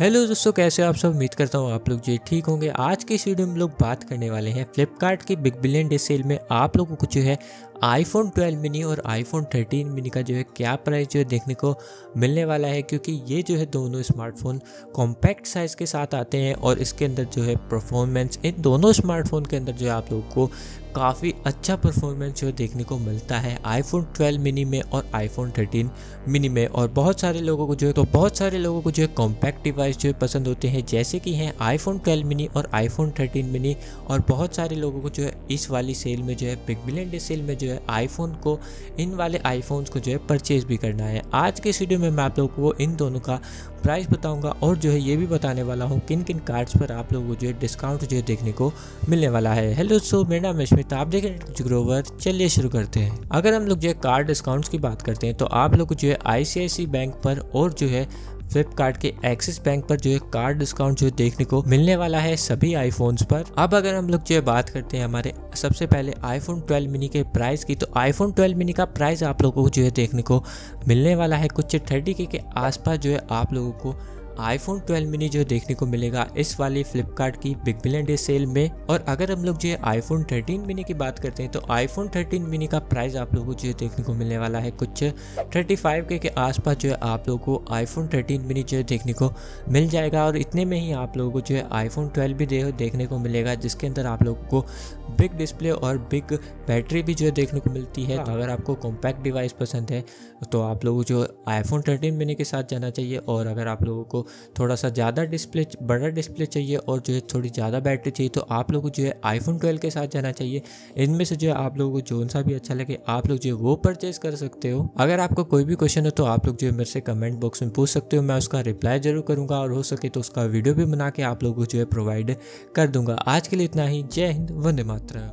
Hello दोस्तों, कैसे आप सब? उम्मीद करता हूँ आप लोग जी ठीक होंगे। आज के इस वीडियो में लोग बात करने वाले हैं फ्लिपकार्ट की बिग बिलियन डे सेल में आप लोगों को जो है आईफोन 12 मिनी और आईफोन 13 मिनी का जो है क्या प्राइस जो है देखने को मिलने वाला है क्योंकि ये जो है दोनों स्मार्टफ़ोन कॉम्पैक्ट साइज़ के साथ आते हैं और इसके अंदर जो है परफॉर्मेंस इन दोनों स्मार्टफ़ोन के अंदर जो है आप लोगों को काफ़ी अच्छा परफॉर्मेंस जो देखने को मिलता है आईफोन 12 मिनी में और आईफोन 13 मिनी में और बहुत सारे लोगों को जो है तो बहुत सारे लोगों को जो है कॉम्पैक्ट डिवाइस जो है पसंद होते हैं जैसे कि हैं आईफोन 12 मिनी और आईफोन 13 मिनी और बहुत सारे लोगों को जो है इस वाली सेल में जो है बिग बिलियन डे सेल में जो है आईफोन को, इन वाले आईफोन्स को जो है परचेज भी करना है। आज के वीडियो में मैं आप लोगों को इन दोनों का प्राइस बताऊँगा और जो है, ये भी बताने वाला हूँ किन किन कार्ड्स पर आप लोगों को जो है डिस्काउंट जो है, देखने को मिलने वाला है। हेलो सो मेरा नाम स्मित आप देख ग्रोवर चलिए शुरू करते हैं। अगर हम लोग जो है कार्ड डिस्काउंट्स की बात करते हैं तो आप लोग जो है आई बैंक पर और जो है फ्लिपकार्ट के एक्सिस बैंक पर जो है कार्ड डिस्काउंट जो देखने को मिलने वाला है सभी आईफोन्स पर। अब अगर हम लोग जो है बात करते हैं हमारे सबसे पहले आईफोन 12 मिनी के प्राइस की तो आईफोन 12 मिनी का प्राइस आप लोगों को जो है देखने को मिलने वाला है। कुछ थर्टी के, आसपास जो है आप लोगों को आईफोन 12 मिनी जो देखने को मिलेगा इस वाली फ्लिपकार्ट की बिग बिलियन डे सेल में। और अगर हम लोग जो है आईफोन 13 मिनी की बात करते हैं तो आईफोन 13 मिनी का प्राइस आप लोगों को जो है देखने को मिलने वाला है कुछ 35 के, के आसपास जो है आप लोगों को आईफोन 13 मिनी जो है देखने को मिल जाएगा। और इतने में ही आप लोगों को जो है आईफोन 12 भी देखने को मिलेगा जिसके अंदर आप लोगों को बिग डिस्प्ले और बिग बैटरी भी जो है देखने को मिलती है। तो अगर आपको कॉम्पैक्ट डिवाइस पसंद है तो आप लोगों जो आईफोन थर्टीन मिनी के साथ जाना चाहिए। और अगर आप लोगों को थोड़ा सा ज़्यादा डिस्प्ले बड़ा डिस्प्ले चाहिए और जो है थोड़ी ज़्यादा बैटरी चाहिए तो आप लोगों को जो है आईफोन ट्वेल्व के साथ जाना चाहिए। इनमें से जो है आप लोगों को जोन सा भी अच्छा लगे, आप लोग जो है वो परचेज कर सकते हो। अगर आपको कोई भी क्वेश्चन हो तो आप लोग जो है मेरे से कमेंट बॉक्स में पूछ सकते हो, मैं उसका रिप्लाई ज़रूर करूँगा और हो सके तो उसका वीडियो भी बना के आप लोगों को जो है प्रोवाइड कर दूँगा। आज के लिए इतना ही, जय हिंद, वंदे मातरा